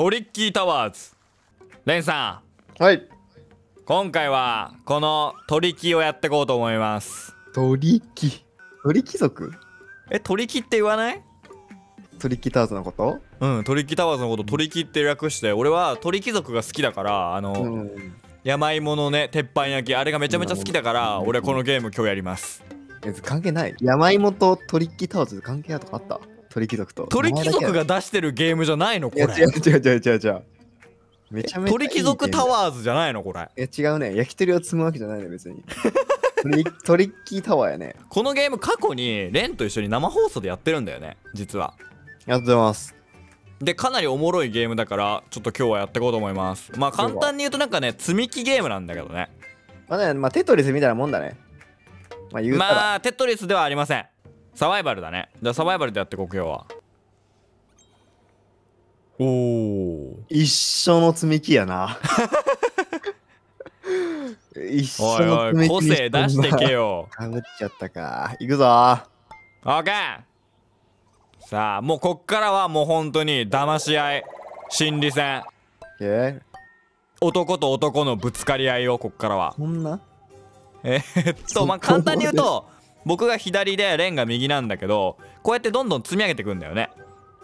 トリッキータワーズ。レンさはい。ん今回はこの取り木をやっていこうと思います。鳥木鳥貴族？え取り木って言わない？鳥木タワーズのこと？うんトリッキータワーズのこと取り木って略して俺は鳥貴族が好きだからあの、うん。山芋のね鉄板焼きあれがめちゃめちゃ好きだからうん俺はこのゲーム今日やります。え関係ない。山芋と鳥木タワーズ関係あるとかあった？鳥貴族と。鳥貴族がが出してるゲームじゃないのこれ。違う違う違う違う違う。めちゃめちゃいい鳥貴族ターワーズじゃないのこれ。いや違うね。焼き鳥を積むわけじゃないね別に。鳥トリッキータワーやね。このゲーム過去にレンと一緒に生放送でやってるんだよね実は。やってます。でかなりおもろいゲームだからちょっと今日はやっていこうと思います。まあ簡単に言うとなんかね積み木ゲームなんだけどね。まあねまあテトリスみたいなもんだね。まあ言うたら、まあテトリスではありませんサバイバルだね。じゃあサバイバルでやっていこう今日は。おお一緒の積み木やな。一緒おいおい個性出してけよ。かぶっちゃったか。いくぞ。オッケーさあもうこっからはもう本当に騙し合い心理戦。え男と男のぶつかり合いをこっからは。こんな？えーっとまあ簡単に言うと僕が左でレンが右なんだけどこうやってどんどん積み上げていくんだよね。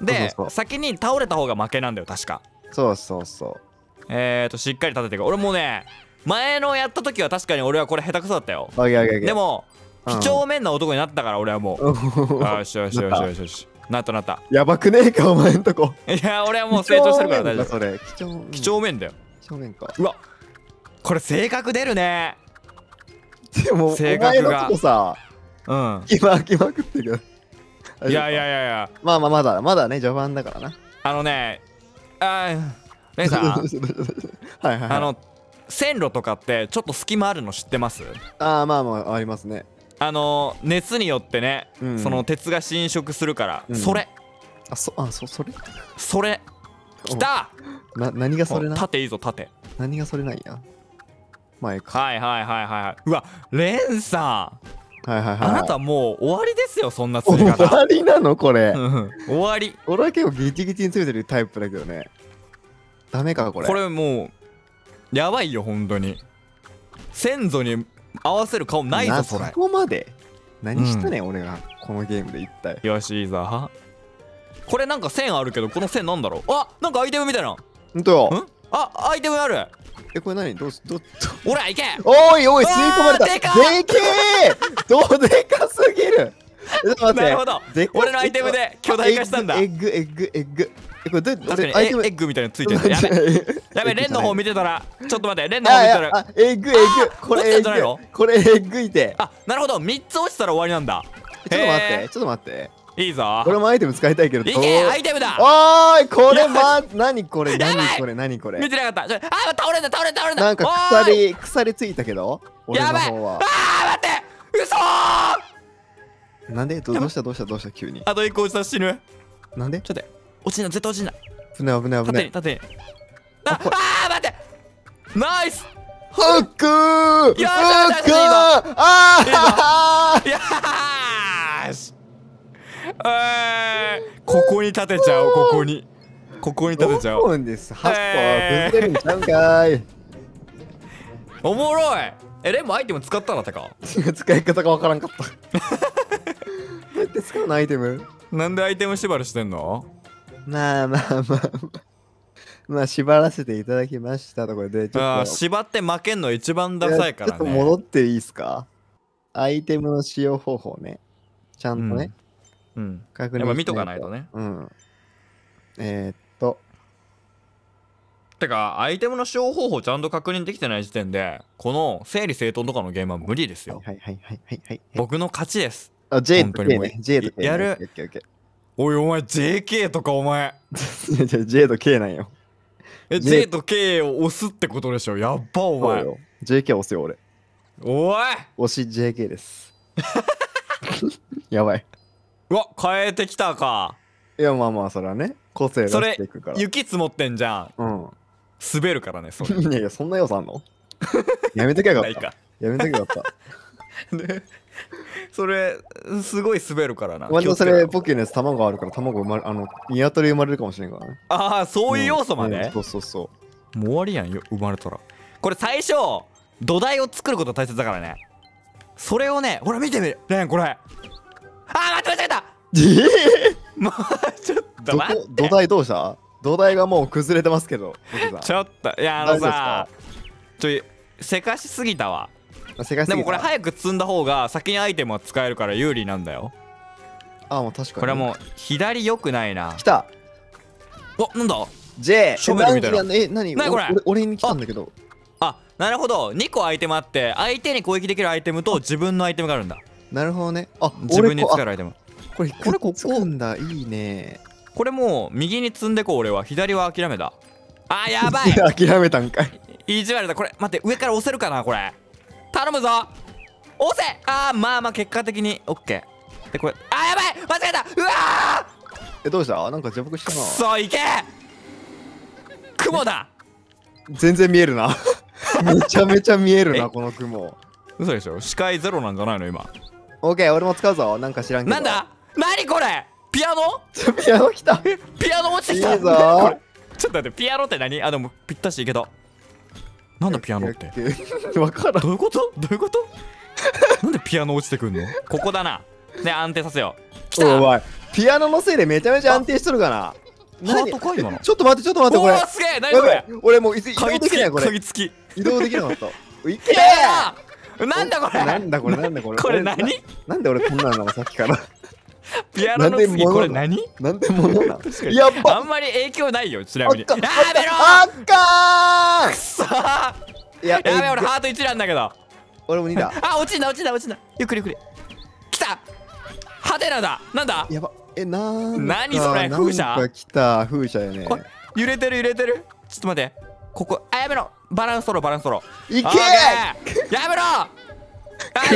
で先に倒れた方が負けなんだよ確か。そうそうそえーっとしっかり立てていく俺もね前のやった時は確かに俺はこれ下手くそだったよ。でもうん。几帳面な男になったから俺はもう。よしよしよしよしよし。なったなった。やばくねえかお前んとこ。いや俺はもう成長してるから大丈夫。それ几帳几帳面だよ。几帳面か。うわこれ性格出るね。でもお性格が。前のとこさうん。今開きまくってるけど。いやいやいやいや。まあまあまだまだね序盤だからな。あのねあーレンさん。はいはいはい。あの線路とかってちょっと隙間あるの知ってます？あーまあまあありますね。あの熱によってね、うん。その鉄が侵食するから、うん。それ。あそあそそれ？それ。きた！な何がそれな？縦いいぞ縦。何がそれなんや？前かはいはいはいはい。うわレンさんはいはいはい。あなたもう終わりですよそんな釣終り方。わりなのこれ。うん。終わり。俺は結構ギチギチに詰めてるタイプだけどね。ダメかこれ。これもうやばいよ本当に。先祖に合わせる顔ないぞそれ。そこまで。何したねん、俺がこのゲームで一体。よしいいぞ。これなんか線あるけどこの線なんだろう？あなんかアイテムみたいな。ほんとよ。ん？あアイテムある。えこれ何？どうすどうほら行け。おいおい吸い込まれた。でけえどうでかすぎる。なるほど。俺のアイテムで巨大化したんだ。エッグエッグエッグえこれどう確かにエッグみたいなのついてる。やべ。やべレンの方見てたらちょっと待って。レンの方見てたらエッグエッグ。これエッグ。これエッグいて。あなるほど。3つ落ちたら終わりなんだ。ちょっと待っへてちょっと待って。ーいいぞ。俺もアイテム使いたいけどいけアイテムだ。おーいこれま何これ？何これ？何これ？見てなかった。あ倒れた倒れた倒れた。なんか鎖鎖ついたけど？俺のやばい。方はあー待って。嘘ー。なんで？どどうしたどうしたどうした急に。あと1個落ちたら死ぬ。なんで？ちょっと落ちんな絶対落ちんな。危ない危ない危ない。縦に縦に。ああ待って。ナイス。フックー！フックー！あいやー。し えー、ここに立てちゃおうここに。ここにー立てちゃおう5分です。8個崩れるんちゃうんかーい。おもろい。えレンもアイテム使ったのてか。使い方がわからんかった。どうやって使うのアイテム？なんでアイテム縛りしてんの？まあまあまあまあ。まあ縛らせていただきましたところでちょっと。縛って負けんの一番ダサいからちょっとね戻っていいですか？アイテムの使用方法ね。ちゃんとね、うん確認やっぱ見とかないとね。うん。えー、っと。てかアイテムの使用方法ちゃんと確認できてない時点でこの整理整頓とかのゲームは無理ですよ。はいはいはいはいはい。僕の勝ちです。あ J と本当 K ね。J と K ね。やる。おいお前 JK とかお前。J と K なんよ。え J と K を押すってことでしょ？やっばお前。JK 押すよ俺。おい！押し JK です。やばいうわ変えてきたか。いやまあまあそれはね個性出それしていくから。雪積もってんじゃん。うん滑るからねそれ。いやいやそんな要素あんの？やめときゃよか。ったやめときゃよかったで それすごい滑るからな割とそれポケのやつ卵あるから卵生まれあのニワトリ生まれるかもしれんからね。ああそういう要素まで、うんそうそうそもう終わりやんよ生まれたら。これ最初土台を作ること大切だからね。それをねほら見てみるねんこれあー待って間違えた。う もうちょっとど待っこ土台どうした？土台がもう崩れてますけどちょっといやあのさちょいせかしすぎたわ。でもこれ早く積んだ方が先にアイテムは使えるから有利なんだよ。あもう確かに。これはもう左良くないな。来た。おなんだ？J ショベルみたいな。なえ何？何これ？俺俺に来たんだけど。あなるほど。2個アイテムあって相手に攻撃できるアイテムと自分のアイテムがあるんだなるほどね。あ自分に使えるアイテムあこれこれここんだ。いいね。これもう右に積んでこう俺は。左は諦めた。あーやばい。諦めたんかい。意地悪だ。これ待って上から押せるかなこれ。頼むぞ。押せ。あーまあまあ結果的に OK でこれあーやばい。間違えた。うわえどうした？なんか邪魔したな。そいけ。雲だ。全然見えるな。めちゃめちゃ見えるえ？なこの雲。嘘でしょ？視界ゼロなんじゃないの今オッケー俺も使うぞ。なんか知らんけど。なんだ？何これ？ピアノ？ピアノ来た。ピアノ落ちてきた？いいぞ。ちょっと待ってピアノって何？あでもぴったしいけど。なんだピアノって？わからん。どういうこと？どういうこと？なんでピアノ落ちてくんの？ここだな。で安定させよう。来た。おいピアノのせいでめちゃめちゃ安定しとるかな。ハ何？ートか今の？ちょっと待ってちょっと待ってこれ。すげえ何やこれ？俺もう移動鍵付きできないこれ。鍵付き移動できなかった。いけー なんだこれ？なんだこれ？なんだこれ？これ何？ななんで俺こんなのさっきから？ピアノの次これ何？なんで物なの？確かに。やっばあんまり影響ないよちなみに。やめろ！あっかくそー！ややべえ俺えハート1なんだけど。俺も2だ。あ落ちんだ落ちんだ落ちんだゆっくりゆっくり。来た！ハテナだ！なんだ？やば。えなんか何それ？風車？来た風車やね。あ揺れてる揺れてる。ちょっと待ってここあやめろ。バランス取ろうバランス取ろう。いけやめろ！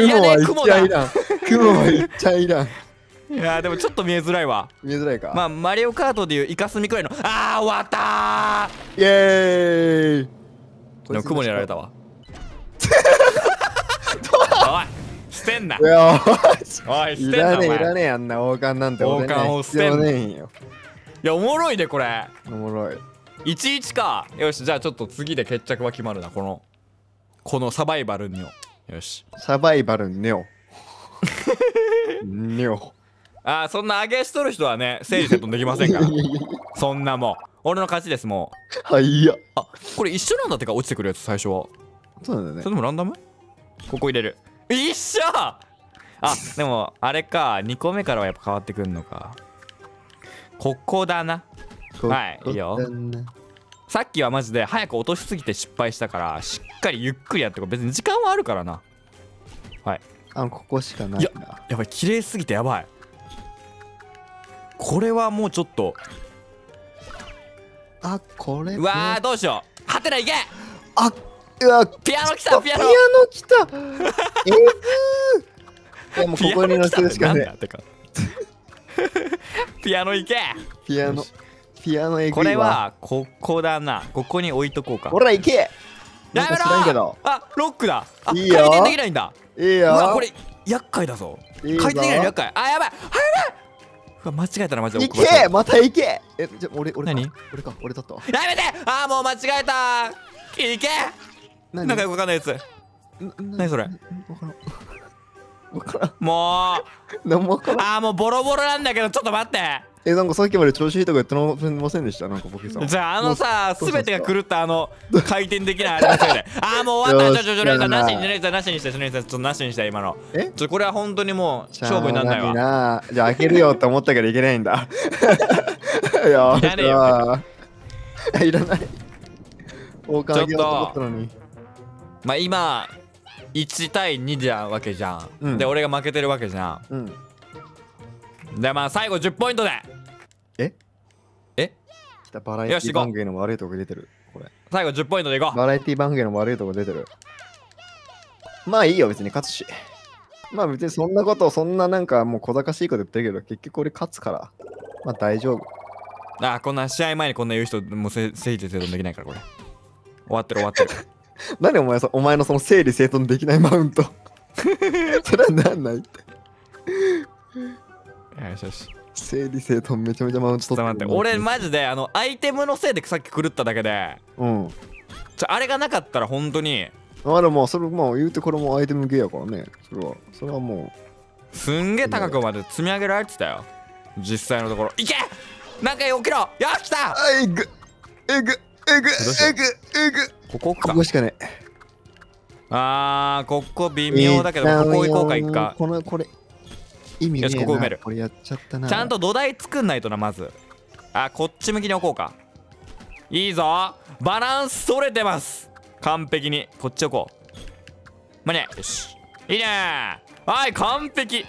雲はいっちゃいらん。雲はいっちゃいらん。いやーでもちょっと見えづらいわ。見えづらいか？まあマリオカートでいうイカスミくらいの。あー終わったイエーイ！ーでも雲にやられたわ。おい捨てんな。おい捨いてんないらねえあんな王冠なんて王冠を捨てん必要ねえんよ。いやおもろいねこれ。おもろい11か。よしじゃあちょっと次で決着は決まるなこの。このサバイバルによよし。サバイバルネオネオあーそんな上げしとる人はね整理整頓できませんから。そんなもん。俺の勝ちですもう。はいいやあこれ一緒なんだってか落ちてくるやつ最初は。そうなんだね。それともランダム？ここ入れる。一緒！あでもあれか。2個目からはやっぱ変わってくんのか。ここだなはいいいよ。さっきはマジで早く落としすぎて失敗したからしっかりゆっくりやってこう別に時間はあるからな。あここしかないいなやばい綺麗すぎてやばい。これはもうちょっと。あこれうわーどうしよう。はてないけ。あうわピアノ来たピアノ。来た。えぐー。いやもうここに乗せるしかねピアノ来たってなんだってか。ピアノ行け。ピアノピアノえぐいわ。これはここだな。ここに置いとこうか。ほら行け。なやめろ！ど。あロックだ。あいいよ。回転できないんだ。いいうよわこれ厄介だぞ。回転できないの厄介。あやばい。あやばい間違えたなマジで。行け！また行け！えじゃ俺俺か。何？俺か。俺だったわやめて！あーもう間違えた。行け！何？なんかよくわかんないやつ。な何それ？わからん。わからん。もう。あーもうボロボロなんだけどちょっと待ってえなんかさっきまで調子いいとか言ってませんでした？なんか僕さんじゃああのさどう全てが狂ったあの回転できないあれのせいでああもう終わったちょちょちょちょなしになしになしにしてなしにしてちょっとなしにして。今のえ？ちょこれは本当にもう勝負になんないわ。なじゃあ開けるよって思ったけどいけないんだ。いやいらねえいらない。王冠あげようと思ったのに。まあ今1対2じゃわけじゃん、うん。で俺が負けてるわけじゃうんんでまあ最後10ポイントで。え？え？バラエティ番組の悪いとこ出てる？これ。最後10ポイントでいこう。バラエティ番組の悪いとこ出てる？まあいいよ別に勝つし。まあ別にそんなことそんななんかもう小賢しいこと言ってるけど結局俺勝つから。まあ大丈夫。あーこんな試合前にこんな言う人もうせ整理整頓できないからこれ。終わってる終わってる。何お前そお前のその整理整頓できないマウント。それはなんないってよしよし。整理整頓めちゃめちゃマウントちょって俺マジであのアイテムのせいでさっき狂っただけで。うん。ちょあれがなかったら本当に。あでもそれまあ言うてこれもアイテムゲーやからね。それはそれはもすんげえ高くまで積み上げられてたよ。実際のところ。いけ！なんか起きろ！よし来た！うあえぐえぐえぐえぐえぐここか。ここしかねあーここ微妙だけどここ行こうか一回。このこれ意味よしここ埋める。これやっちゃったな。ちゃんと土台作んないとなまず。あこっち向きに置こうか。いいぞ。バランス取れてます。完璧に。こっち置こう。まあねよし。いいね。はい完璧。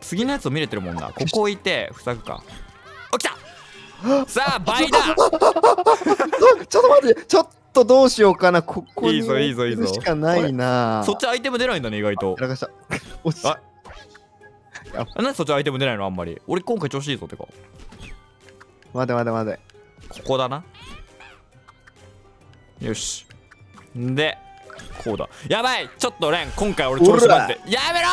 次のやつを見れてるもんな。ここ置いて塞ぐか。お来た。さあ倍だ。ちょっと待ってちょっとどうしようかな。ここにいいぞいいぞいいぞ。しかないな。そっちアイテム出ないんだね意外と。やらかした。落ちあなんでそっちアイテム出ないのあんまり。俺今回調子いいぞてか。待て待て待て。ここだな。よし。でこうだ。やばい。ちょっとレン今回俺調子乗って。やめろ！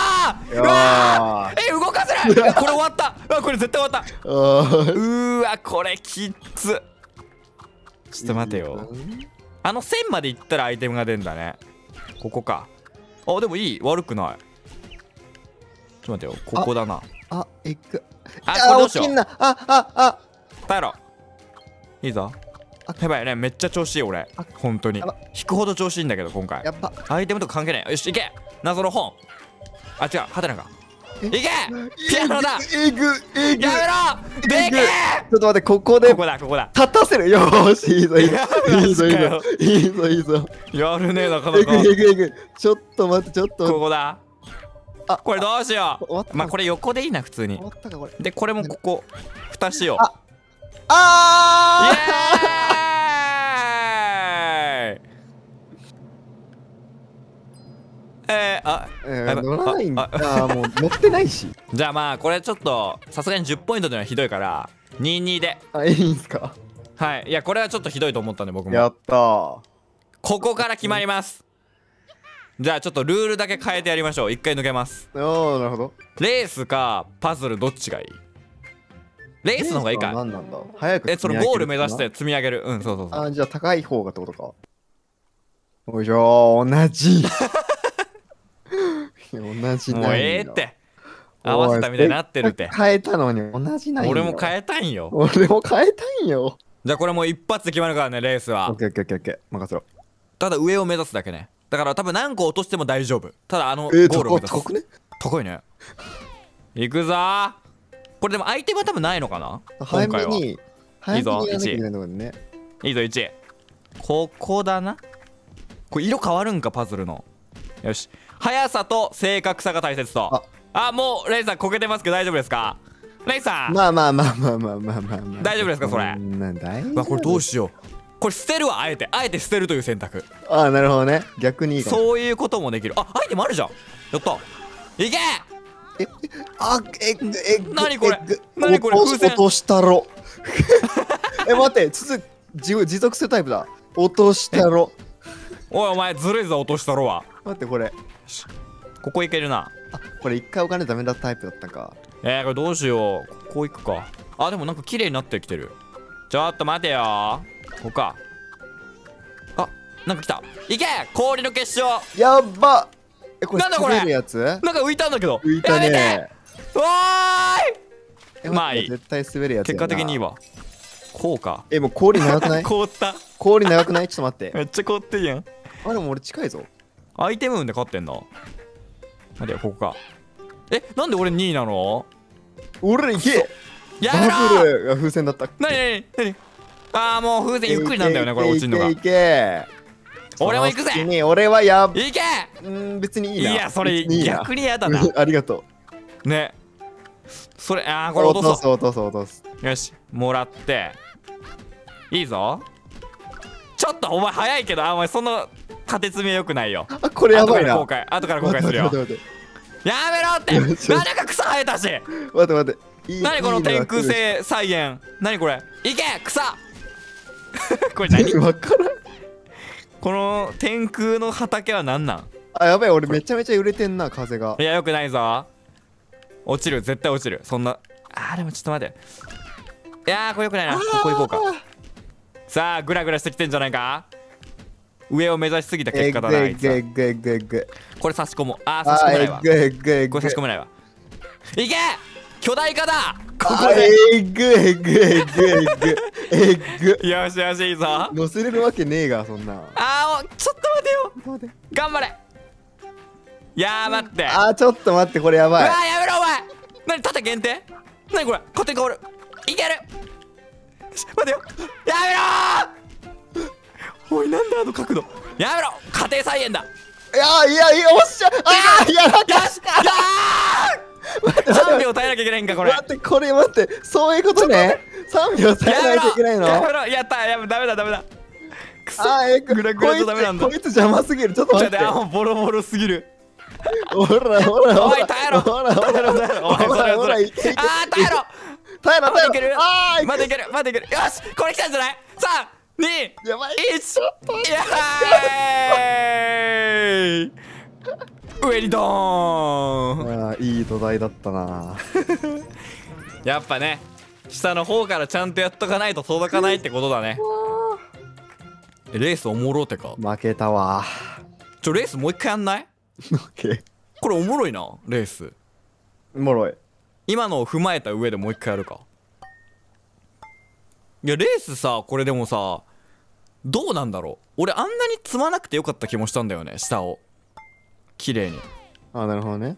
ー。うわあー！え動かせない！え これ終わった！あこれ絶対終わった。うー。わこれきっつ。ちょっと待てよ。あの線まで行ったらアイテムが出るんだね。ここか。あでもいい。悪くないちょっと待てよ。ここだな。あえぐああこれどうしようあああ。耐えろ。いいぞ。あやばいねめっちゃ調子いい俺。あ本当に。引くほど調子いいんだけど今回。やっぱ。アイテムとか関係ない。よし行け。謎の本。あ違う。ハテナかえ？行け。ピアノだ。えぐえぐやめろ。でけちょっと待ってここでえここだここだ。立たせるよ。ーしいいぞいいぞやいいぞいいマぞいいぞいいぞ。やるねなかなえぐかえぐえぐちょっと待ってちょっことこだあこれどうしよう。まあこれ横でいいな普通に。終わったかこれ。でこれもここ蓋しよう。ああイエーイ！えー、あーえー乗らないんだ。ああーもう乗ってないし。じゃあまあこれちょっとさすがに10ポイントではひどいから22で。あいいんすか？はい。いやこれはちょっとひどいと思ったんで僕も。やったー。ここから決まりますじゃあちょっとルールだけ変えてやりましょう。一回抜けます。おーなるほど。レースかパズルどっちがいい？レースの方がいいか。何なんだ？早くえそのゴール目指して積み上げる？うんそうそうそう。あじゃあ高い方がってことか。おいしょー同じ。同じもうええって。合わせたみたいになってるって。変えたのに同じなんよ俺も変えたいんよ。俺も変えたいんよ。じゃあこれもう一発で決まるからねレースオはオッケーオッケーオッケー。任せろ。ただ上を目指すだけねだから多分何個落としても大丈夫。ただあのゴールを目指す、えー、高くね？高いね。いくぞ。これでもアイテムは多分ないのかな？今回は。いいぞ1、いいぞ1ここだな？これ色変わるんかパズルの。よし。速さと正確さが大切と。あ。もうレイさんこけてますけど大丈夫ですか？レイさん。まあまあまあまあまあまあまあ、まあ、大丈夫ですかそれ？なん、まあ、これどうしよう。これ捨てるわあえて。あえて捨てるという選択。ああなるほどね。逆にそういうこともできる。あアイテムあるじゃん。やった。いけ！あえぐえぐ何これ？何これ？落とし風船？落としたろ。え待って続持持続するタイプだ。落としたろ。おいお前ずるいぞ落としたろは。待ってこれ。ここいけるな。あこれ一回お金ダメだタイプだったか。えー、これどうしよう。ここ行くか。あでもなんか綺麗になってきてる。ちょっと待てよここかあなんか来た。いけ！氷の結晶。やっば。えこれなんだこれ？滑るやつ？なんか浮いたんだけど。浮いたね。おーい！い待って絶対滑るやつ結な。果的にいいわ。こうか。えもう氷長くない？凍った。氷長くない？ちょっと待って。めっちゃ凍ってんやん。あでも俺近いぞ。アイテム運で勝ってんの待てよここか。えなんで俺2位なの？俺ら行け！やめろ！バブルが風船だった。なになになにああもう風船ゆっくりなんだよねこれ落ちんのが。いけいけ。俺も行くぜ。俺はやっいけ！うん別にいいいなやそれ逆にやだな。ありがとう。ね。それあーこれ落とそそう落とそう落とす。うよしもらって。いいぞ。ちょっとお前早いけどあお前その縦積みはよくないよ。あこれやばいな。後から後から後悔するよ。やめろって！なんか草生えたし！待って待って。いい何この天空性菜園何これ？いけ草 これ何？わからん。この天空の畑は何なん？あやばい俺めちゃめちゃ揺れてんな風が。いやよくないぞ。落ちる。絶対落ちる。そんな。あーでもちょっと待って。いやーこれよくないな。ここ行こうか。さあグラグラしてきてんじゃないか？上を目指しすぎた結果だなあいつは。これ差し込もう。あー差し込めないわ。これ差し込めないわ。いけ巨大化だ。ここあでえぐえぐえぐえぐえぐよしよしいいぞ。乗せれるわけねえがそんな。あーおちょっと待てよ。待って。頑張れ。いやー待って。あーちょっと待ってこれやうわばいーやめろお前。何縦限定？何これ？勝手に変わる。いける。待てよ。やめろー。おいなんだあの角度？やめろ。家庭菜園だ。いやいやいやおっしゃ。あーいやなんか。よし3秒耐えなきゃいけないんかこれ。待ってこれ待って。そういうことね。3秒耐えないといけないの？やめろ。やった。やめダメだダメだ。くそ。あーえぐグラグラとダメなんだ。こいつ邪魔すぎる。ちょっと待って。あボロボロすぎる。ほらほらおい耐えろ。ほらほら。耐えろ耐えろ。おらほそれらいけいけ。あー耐えろ。耐えろまだいける？耐えろあーまだいける。まだいける。よしこれ来たんじゃない？三二やばい。一やーい上にドーン。あーいい土台だったな。やっぱね下の方からちゃんとやっとかないと届かないってことだね。えレースおもろってか。負けたわ。ちょレースもう一回やんない？オッケーこれおもろいなレース。おもろい。今のを踏まえた上でもう一回やるか。いやレースさこれでもさどうなんだろう。俺あんなに積まなくてよかった気もしたんだよね下を綺麗に。あーなるほどね。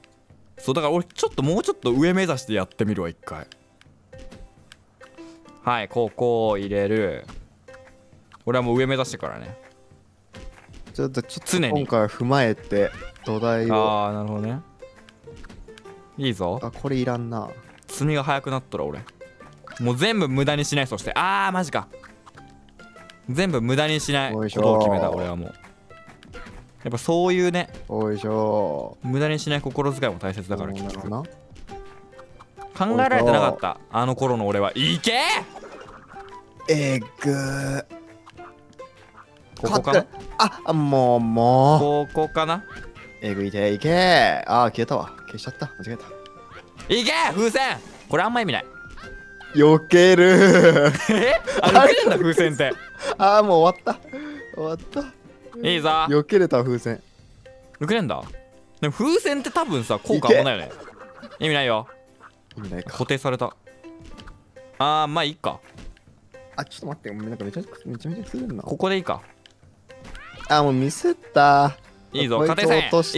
そうだから俺ちょっともうちょっと上目指してやってみるわ一回。はいここを入れる。俺はもう上目指してからね。ちょっとちょっと常に。今回は踏まえて土台を。ああなるほどね。いいぞ。あこれいらんな。積みが速くなったら俺。もう全部無駄にしないそして。あーマジか。全部無駄にしないことを決めた俺はもうやっぱそういうねおいしょ。無駄にしない心遣いも大切だから結局。なるほどな。考えられてなかったあの頃の俺は。いけ！えぐー。ここかな？ああもうもう。ここかな？えぐいていけ。あー消えたわ。消しちゃった。間違えた。いけ！風船！これあんま意味ない。避ける。え？あ抜けるんだ風船って。あーもう終わった。終わったいいぞ避けれた風船。抜けれんだ。でも風船って多分さ効果あんまないよね。意味ないよ。意味ないか。固定された。あーまあいいか。あちょっと待って。なんかめちゃめちゃめちゃ滑るな。ここでいいか。あもうミスった。いいぞ。こいつ家庭菜落と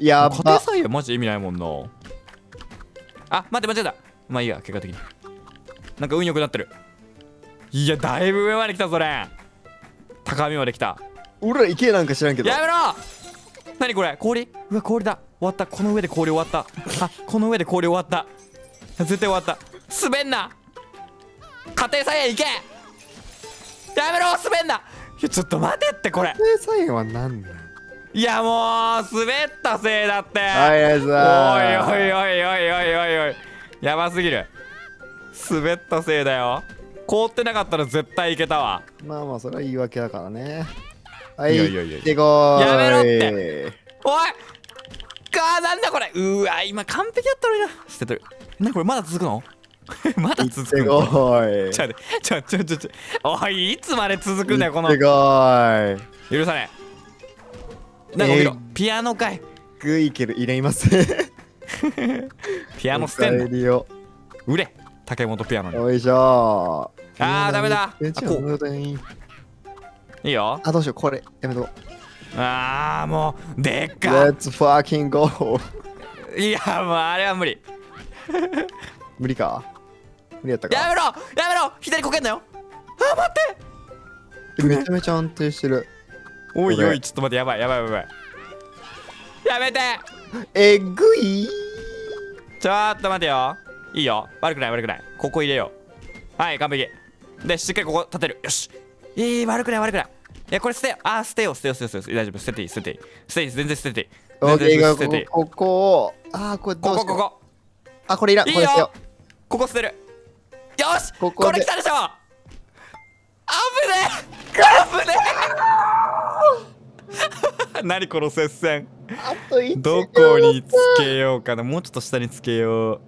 いや家庭ば菜園マジ意味ないもんな。あ待って間違えたまあいいや結果的に。なんか運良くなってる。いやだいぶ上まで来たそれ高みまで来た。俺ら池なんか知らんけど。やめろ！何これ？氷？うわ氷だ。終わった。この上で氷終わった。あこの上で氷終わった。絶対終わった。滑んな！家庭菜園行け！やめろ！滑んな！いやちょっと待てってこれ。家庭菜園は何だいやもう滑ったせいだって。はいあいつおいおいおいおいおいおいおい。やばすぎる。滑ったせいだよ凍ってなかったら絶対いけたわ。まあまあそれは言い訳だからね。はいいやいやいや。いやめろって。おいかーなんだこれ。うわ今完璧だったのにな。捨ててる。なこれまだ続くの？まだ続くの？こーい。ちょちょちょちょちょおいいつまで続くんだよこの行ってこーい許さねえ。なんか見ろ、えーピアノかい。グイケル入れます。ね ピアノ捨てんの？売れ。竹本ピアノに。よいしょあーダメだ。こう。ういいよ。あどうしよう。これやめとこあーもうでっうか Let's fucking go いやもうあれは無理。無理か。無理やったか。やめろ！やめろ！左こけんなよ！あー待って！めちゃめちゃ安定してる。おいおいちょっと待ってやばいやばいやばい。やめて！えぐい。ちょっと待てよ。いいよ。悪くない悪くない。ここ入れよう。はい完璧でしっかりここ立てる。よし。いい悪くない悪くない。いやこれ捨てよあー捨てよう。捨てよう捨てよ大丈夫。捨てていい捨てていい。捨てていい全然捨てていい。全然捨てていい。ここここをあーこれどこうしよう。こここあこれいらん。いいこれ捨てよよここ捨てる。よし。こここでれ来たでしょ。あぶねあぶね 何この接戦。あと1どこにつけようかな。もうちょっと下につけよう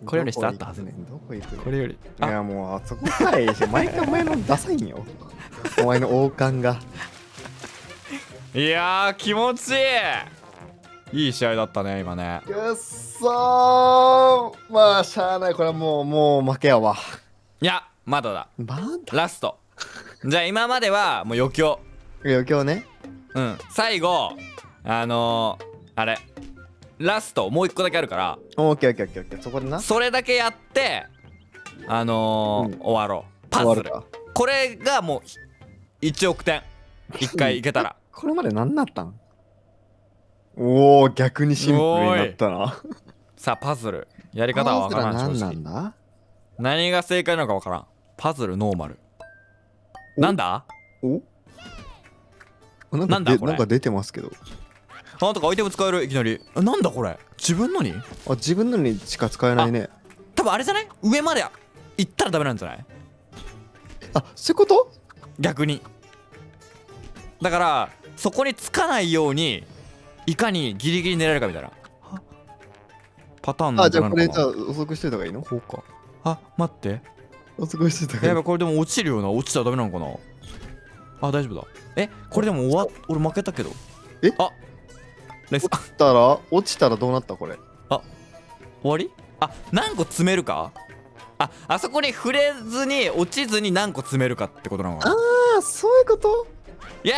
ここれより下あったはずね。どこ行くの？これより。いあやもうあそこかいし 毎回お前のダサいんよ。お前の王冠が。いやー気持ちいい。いい試合だったね今ね。くっそー。まあしゃあない。これはもうもう負けやわ。いやまだだ。まだ？ラスト。じゃあ今まではもう余興。余興ね。うん。最後あのー、あれラストもう一個だけあるからオッケーオッケーオッケーオッケー。そこでな。それだけやってあのーうん。終わろう。パズル。これがもう1億点。1回いけたら。これまで何なったんおお逆にシンプルになったな。さあパズル。やり方はわからん何なんだ？何が正解なのかわからん。パズルノーマル。なんだ？お？なんなんだこれ？なんか出てますけどなんとかアイテム使えるいきなり。あなんだこれ？自分のに？あ自分のにしか使えないね。多分あれじゃない？上まで行ったらダメなんじゃない？あそういうこと？逆に。だからそこにつかないようにいかにギリギリ狙えるかみたいな。パターンなあんじゃないのかな？じゃあこれじゃあ遅くしといた方がいいの？こうか。あ待って。遅くしといた方がいい。やこれでも落ちるよな。落ちたらダメなのかな？あ大丈夫だ。えこれでも終わ俺負けたけど。え？あレスあ落ちたら落ちたらどうなったこれ？終わり？あ何個詰めるか？ああそこに触れずに落ちずに何個詰めるかってことなのかな？ああそういうこと？イエ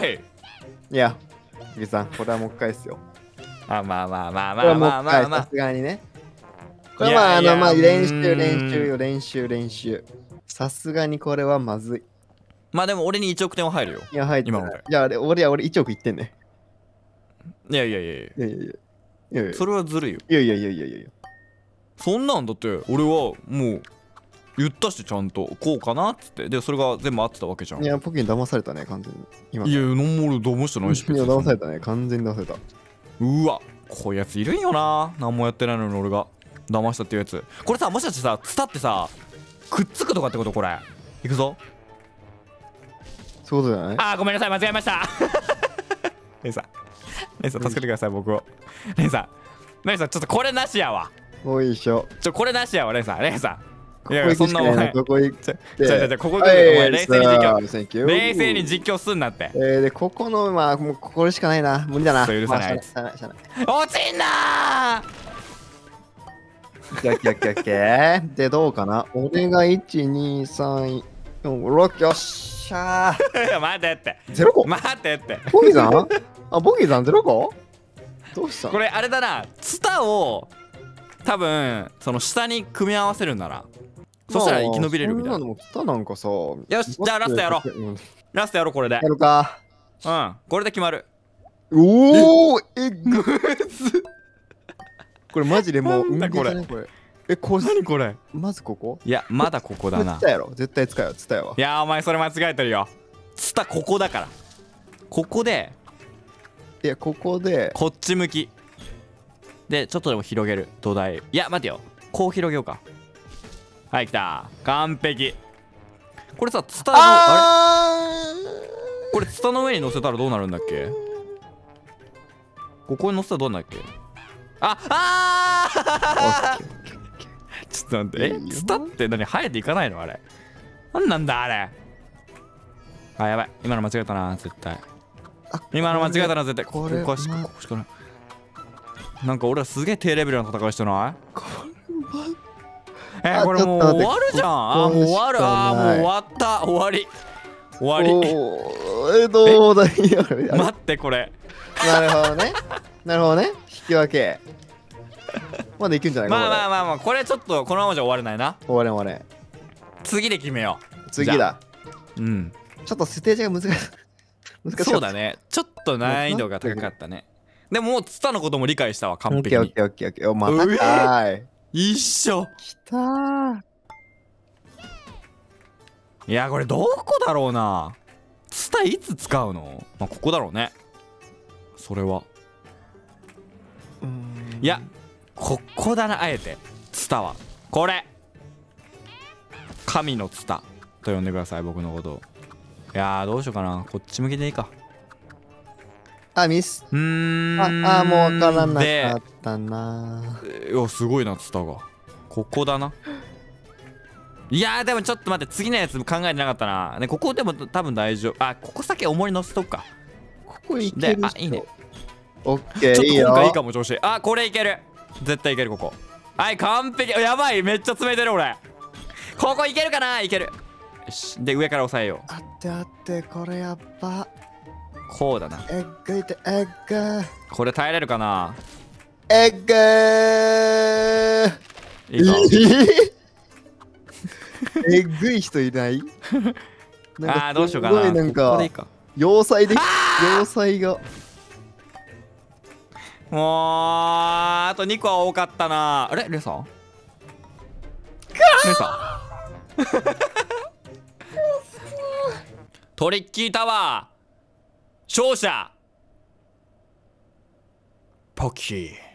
ーイ！いやゆきさんこれはもう一回ですよ。あまあまあまあまあまあまあまあ。さすがにね。これはまあのまあ練習練習よ練習練習。さすがにこれはまずい。まあでも俺に1億点は入るよ。いや入って今じゃあ俺は俺1億いってんねいやいやいやいや。いやいやいや。それはずるいよ。いやいやいやいやいや。そんなんだって俺はもう言ったしちゃんと。こうかなっつって。でそれが全部合ってたわけじゃん。いやポケに騙されたね完全に。今。いやノンモール騙してないし別いンや騙されたね完全に騙された。うわこういうやついるんよな。何もやってないのに俺が。騙したっていうやつ。これさもしかしてさ伝ってさくっつくとかってこと？これ。いくぞ。そういうことじゃない？あーごめんなさい。間違えました。えさレイさん助けてください僕を。レイさん。レイさんちょっとこれなしやわ。おいしょ。ちょこれなしやわレイさん。レイさん。いやそんなお前ここ行く？ちょちょちょちょここ行くお前冷静に実況。況冷静に実況すんなって。えー、でここのまあもうこれしかないな。無理だな。許さない。まあしゃあない落ちんなー。オッケーオッケーオッケーでどうかな？俺が123 4 6よっしゃー。待ってって。ゼロ？個待ってって。ボギーさんあボギーさんゼロ個どうした？これあれだな。ツタを多分その下に組み合わせるな。らそしたら生き延びれるみたいな。なツタなんかさ。よよしじゃあラストやろう。うん。ラストやろうこれで。やるか。うんこれで決まる。おおえぐこれマジでもうなんだこれ。これ。えこれ何これ？まずここ？いやまだここだな。ツタやろ絶対使うよツタやわいやお前それ間違えてるよ。ツタここだから。ここでいやここで。こっち向き。でちょっとでも広げる土台。いや待てよ。こう広げようか。はい来た。完璧。これさツタのああれ？これツタの上に乗せたらどうなるんだっけ？ここに乗せたらどうなんだっけ？ああー！ちょっと待って。え？ツタって何？生えていかないの？あれ。なんなんだあれ？あやばい。今の間違えたな絶対。あ今の間違えたな絶対。ここれこしかまここしかない。なんか俺はすげえ低レベルな戦いしてない？こえあこれもう終わるじゃん。あここもう終わる。あもう終わった。終わり。終わり。えどうだい？や待ってこれ。なるほどね。なるほどね。引き分け。まだいくんじゃない？まあまああまあまあこれちょっとこのままじゃ終われないな。終われん終われん。次で決めよ次だ。ううん。ちょっとステージが難しい難しかった。そうだね。ちょっと難易度が高かったね。でももうツタのことも理解したわオ完璧に。オッケーオッケーオッケーおまたい。一緒。きたー。いやこれどこだろうな。ツタいつ使うの？まあここだろうね。それは。いやここだなあえて。ツタは。これ。神のツタと呼んでください僕のことをいやーどうしようかな。こっち向きでいいか。あ、ミス。うーん。あ、あもうわからなでかったな。いやすごいなツタが。ここだな。いやーでもちょっと待って次のやつ考えてなかったな。ねここでも多分大丈夫。あここ先重り乗せとくか。ここいけでるあいいね。オッケー、ちょっいいよ。と今回いいかも調子。あこれいける。絶対いけるここ。はい完璧。やばいめっちゃ詰めてる俺。ここいけるかな？いける。よし。で上から押さえよあってあって、これやっぱ。うこうだな。エッグいて、エッグ。これ耐えれるかな？エッグ。いいぞ。えぐい人いない？なんかあーどうしようかな。なんかここでいいか。要塞で要塞が。もうあと2個は多かったな。あれ？レイさん？レイさん？トリッキータワー。勝者。ポッキー。